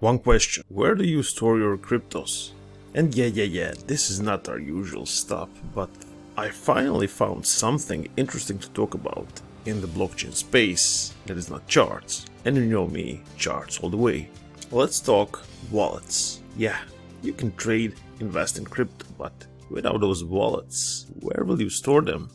One question, where do you store your cryptos? And yeah, yeah, yeah, this is not our usual stuff, but I finally found something interesting to talk about in the blockchain space that is not charts. And you know me, charts all the way. Let's talk wallets. Yeah, you can trade, invest in crypto, but without those wallets, where will you store them?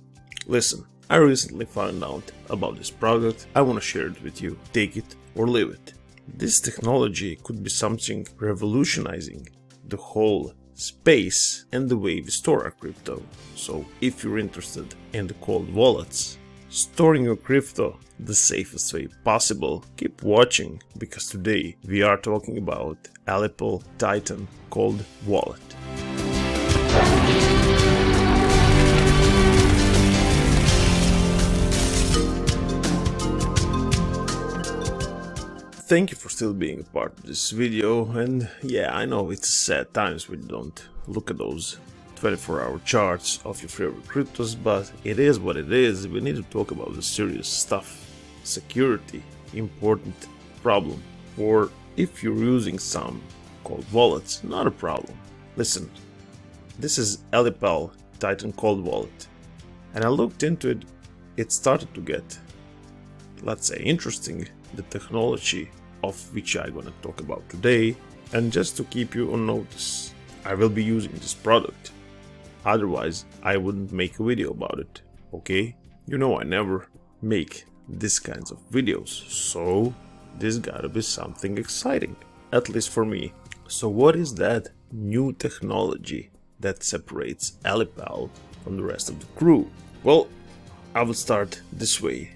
Listen, I recently found out about this product, I want to share it with you. Take it or leave it. This technology could be something revolutionizing the whole space and the way we store our crypto. So if you're interested in the cold wallets, storing your crypto the safest way possible, keep watching because today we are talking about Ellipal Titan Cold Wallet. Thank you for still being a part of this video and yeah I know it's sad times when you don't look at those 24 hour charts of your favorite cryptos but it is what it is. We need to talk about the serious stuff. Security important problem or if you're using some cold wallets not a problem. Listen this is Ellipal Titan cold wallet. And I looked into it it started to get let's say interesting the technology of which I'm gonna talk about today. And just to keep you on notice I will be using this product. Otherwise I wouldn't make a video about it okay? You know I never make these kinds of videos. So this gotta be something exciting at least for me. So what is that new technology that separates Ellipal from the rest of the crew? Well I will start this way.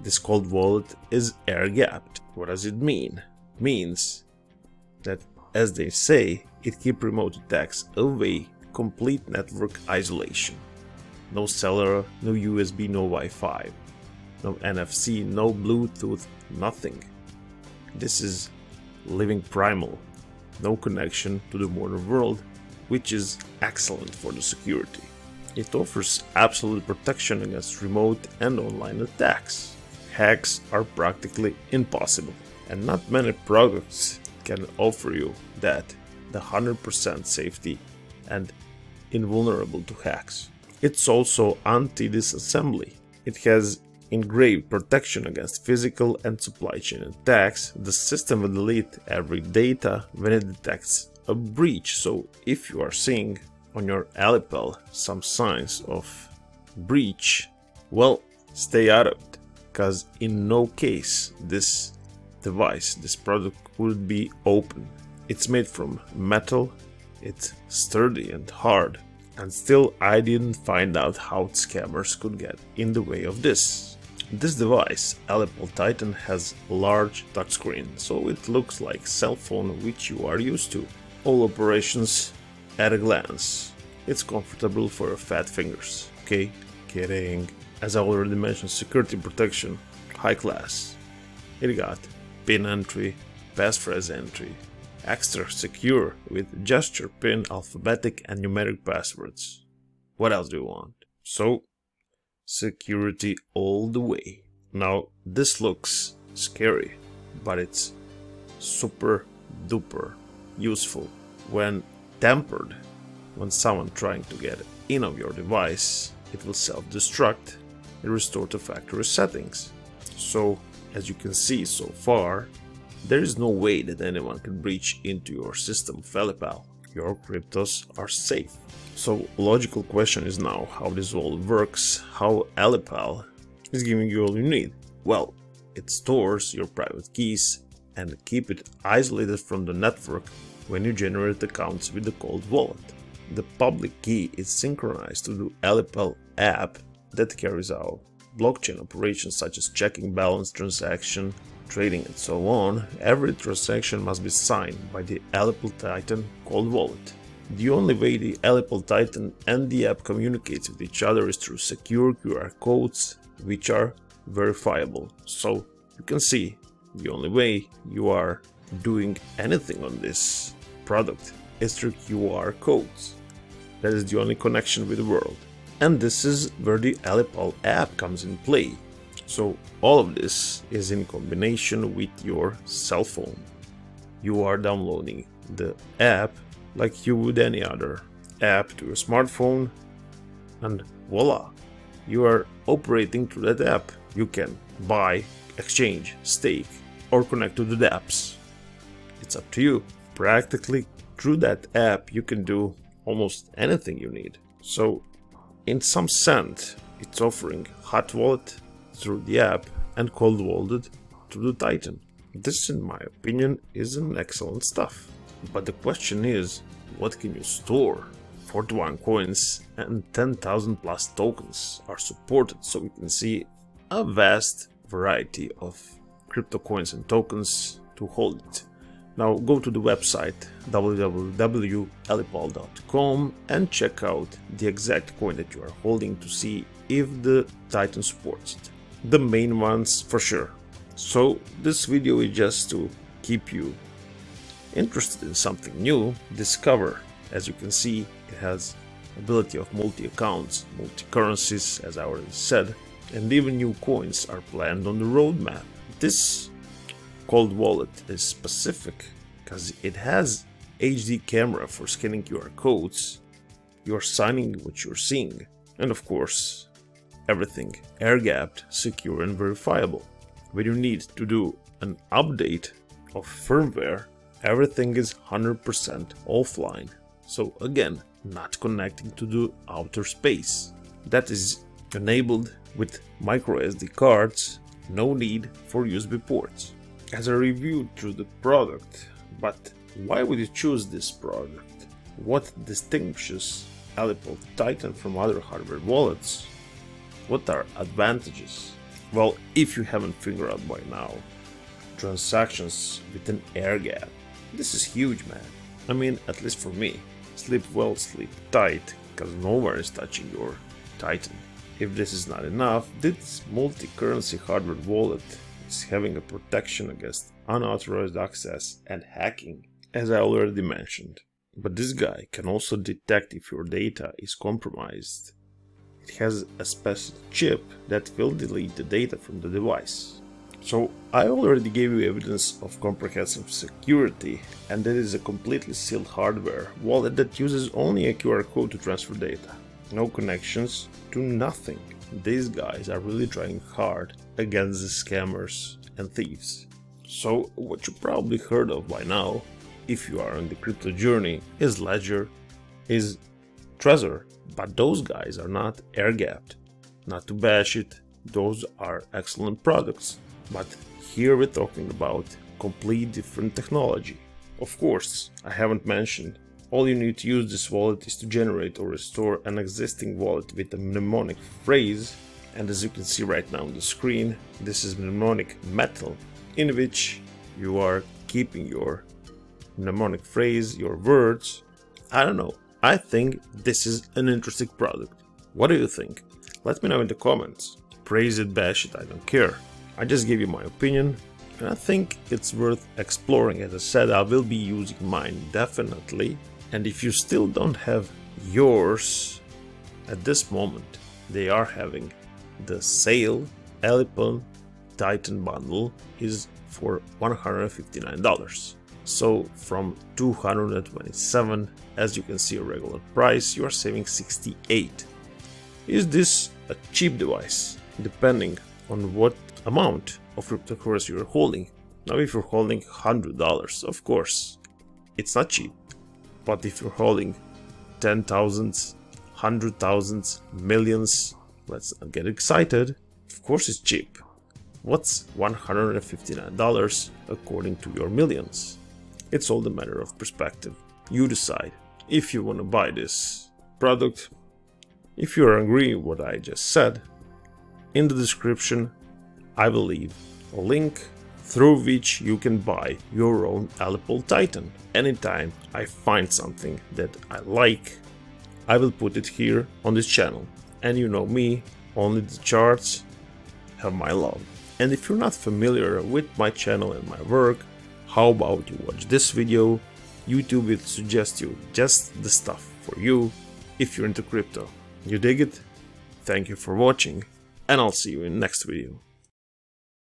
This cold wallet is air gapped. What does it mean? It means that, as they say, it keeps remote attacks away, complete network isolation. No cellular, no USB, no Wi-Fi, no NFC, no Bluetooth, nothing. This is living primal, no connection to the modern world, which is excellent for the security. It offers absolute protection against remote and online attacks hacks are practically impossible, and not many products can offer you that the 100% safety and invulnerable to hacks. It's also anti-disassembly. It has engraved protection against physical and supply chain attacks. The system will delete every data when it detects a breach. So if you are seeing on your Ellipal some signs of breach, well, stay out of it because in no case this device, this product would be open. It's made from metal, it's sturdy and hard, and still I didn't find out how scammers could get in the way of this. This device, Ellipal Titan, has large touchscreen, so it looks like cell phone which you are used to. All operations at a glance. It's comfortable for fat fingers. Okay, kidding. As I already mentioned, security protection, high class. It got pin entry, passphrase entry, extra secure with gesture, pin, alphabetic and numeric passwords. What else do you want? So, security all the way. Now, this looks scary, but it's super duper useful when tampered. When someone trying to get in of your device, it will self-destruct and restore to factory settings. So, as you can see so far, there is no way that anyone can breach into your system Felipal. Your cryptos are safe. So logical question is now how this all works, how Ellipal is giving you all you need. Well, it stores your private keys and keep it isolated from the network when you generate accounts with the cold wallet. The public key is synchronized to the Ellipal app that carries out blockchain operations such as checking balance transaction, trading and so on, every transaction must be signed by the Ellipal Titan cold wallet. The only way the Ellipal Titan and the app communicates with each other is through secure QR codes which are verifiable. So you can see the only way you are doing anything on this product is through QR codes. That is the only connection with the world. And this is where the Ellipal app comes in play. So all of this is in combination with your cell phone. you are downloading the app like you would any other app to your smartphone and voila you are operating through that app you can buy exchange stake or connect to the dapps it's up to you practically through that app you can do almost anything you need so in some sense it's offering hot wallet through the app and cold wallet through the titan. This in my opinion is an excellent stuff. But the question is what can you store? 41 coins and 10,000 plus tokens are supported so we can see a vast variety of crypto coins and tokens to hold it. Now go to the website www.ellipal.com and check out the exact coin that you are holding to see if the Titan supports it. The main ones for sure. So this video is just to keep you interested in something new, discover. As you can see, it has ability of multi-accounts, multi-currencies, as I already said, and even new coins are planned on the roadmap. This cold wallet is specific because it has HD camera for scanning QR codes, you're signing what you're seeing, and of course, everything air-gapped, secure and verifiable. When you need to do an update of firmware, everything is 100% offline. So again, not connecting to the outer space. That is enabled with micro SD cards, no need for USB ports. As a review through the product, but why would you choose this product? What distinguishes Ellipal Titan from other hardware wallets? What are advantages? Well, if you haven't figured out by now, transactions with an air gap. This is huge, man. I mean, at least for me. Sleep well, sleep tight, cause nowhere is touching your Titan. If this is not enough, this multi-currency hardware wallet is having a protection against unauthorized access and hacking, as I already mentioned. But this guy can also detect if your data is compromised. It has a special chip that will delete the data from the device. So I already gave you evidence of comprehensive security and that is a completely sealed hardware wallet that uses only a QR code to transfer data. No connections to nothing. These guys are really trying hard against the scammers and thieves. So what you probably heard of by now, if you are on the crypto journey, is Ledger, is Trezor, but those guys are not air gapped. Not to bash it, those are excellent products but here we're talking about complete different technology. Of course, I haven't mentioned, all you need to use this wallet is to generate or restore an existing wallet with a mnemonic phrase and as you can see right now on the screen, this is mnemonic metal in which you are keeping your mnemonic phrase, your words. I don't know, I think this is an interesting product. What do you think? Let me know in the comments. Praise it, bash it, I don't care. I just gave you my opinion and I think it's worth exploring. As I said, I will be using mine definitely. And if you still don't have yours at this moment, they are having the sale Ellipal Titan bundle is for $159. So from 227, as you can see a regular price, you are saving 68. Is this a cheap device? Depending on what amount of cryptocurrency you're holding. Now if you're holding $100, of course, it's not cheap. But if you're holding 10,000s, 100,000s, millions, let's get excited, of course it's cheap. What's $159 according to your millions? It's all a matter of perspective. You decide if you want to buy this product. If you're angry what I just said, in the description I will leave a link through which you can buy your own Ellipal Titan. Anytime I find something that I like, I will put it here on this channel. And you know me, only the charts have my love. And if you're not familiar with my channel and my work, how about you watch this video? YouTube will suggest you just the stuff for you if you're into crypto. You dig it? Thank you for watching and I'll see you in next video.